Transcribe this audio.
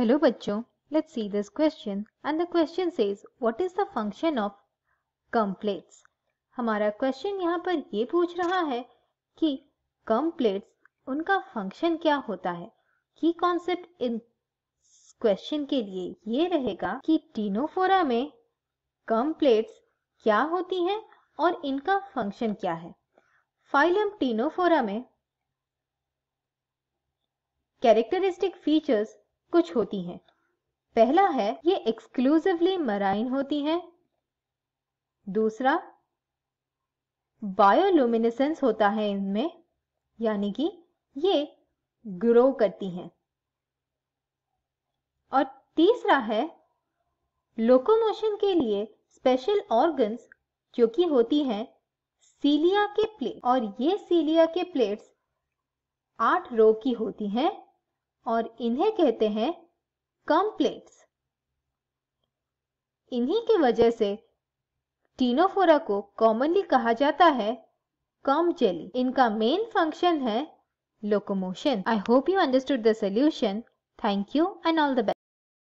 Hello बच्चों, let's see this question. And the question says what is the function of gum plates? हमारा question यहाँ पर ये पूछ रहा है कि गम प्लेट्स उनका फ़ंक्शन क्या होता है? की कॉन्सेप्ट इन क्वेश्चन के लिए ये रहेगा कि टीनोफोरा में गम प्लेट्स क्या होती हैं और इनका फ़ंक्शन क्या है? फाइलम टीनोफोरा में कैरेक्टरिस्टिक फीचर्स कुछ होती हैं। पहला है, ये एक्सक्लूसिवली मराइन होती हैं। दूसरा बायोलुमिनेसेंस होता है इनमें, यानी कि ये ग्रो करती हैं। और तीसरा है लोकोमोशन के लिए स्पेशल ऑर्गन्स जो कि होती हैं सीलिया के प्लेट और ये सीलिया के प्लेट्स आठ रो की होती हैं। और इन्हें कहते हैं कम प्लेट्स इन्हीं की वजह से टीनोफोरा को कॉमनली कहा जाता है कम जेली इनका मेन फ़ंक्शन है locomotion I hope you understood the solution thank you and all the best